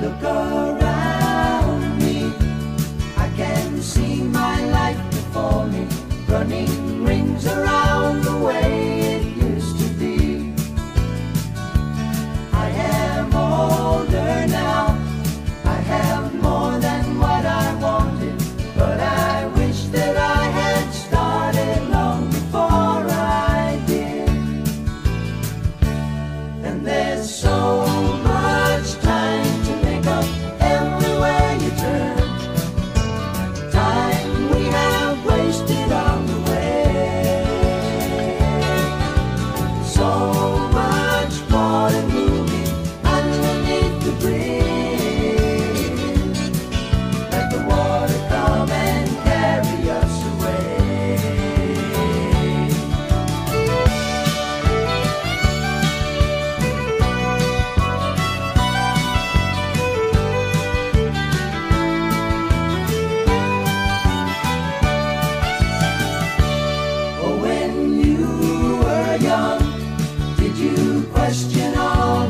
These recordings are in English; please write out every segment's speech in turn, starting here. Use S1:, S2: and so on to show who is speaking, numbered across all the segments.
S1: Look up.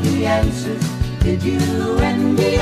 S1: The answers? Did you envy